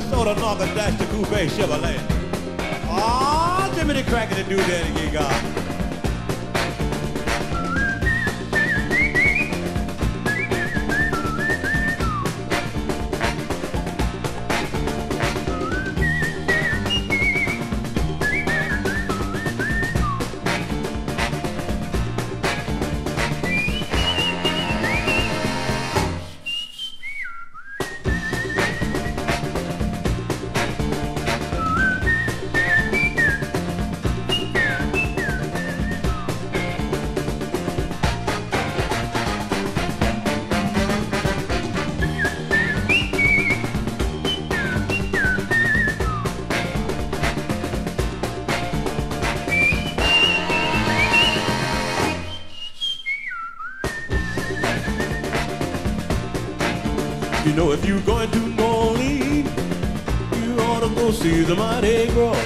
knock and dash the coupe Chevrolet. Ah, Jimmy the Cracker to do that again, God. You know, if you're going to New Orleans, you ought to go see the Mardi Gras.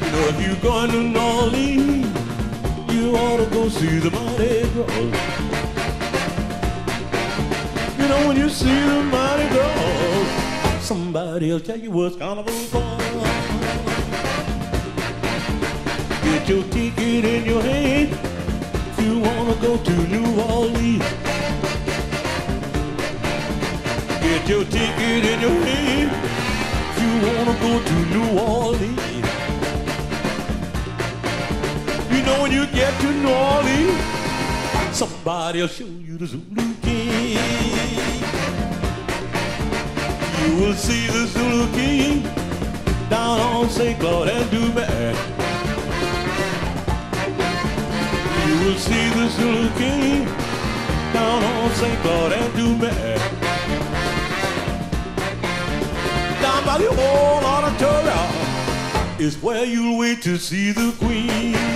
You know, if you're going to New Orleans, you ought to go see the Mardi Gras. You know, when you see the Mardi Gras, somebody will tell you what's carnival for. Get your ticket in your hand if you wanna go to New Orleans. Get your ticket in your hand if you wanna go to New Orleans. You know when you get to New Orleans, somebody'll show you the Zulu King. You will see the Zulu King down on St. Claude and Dumaine. You will see the Zulu King down on St. Claude and Dumaine. By the old auditorium is where you'll wait to see the Queen.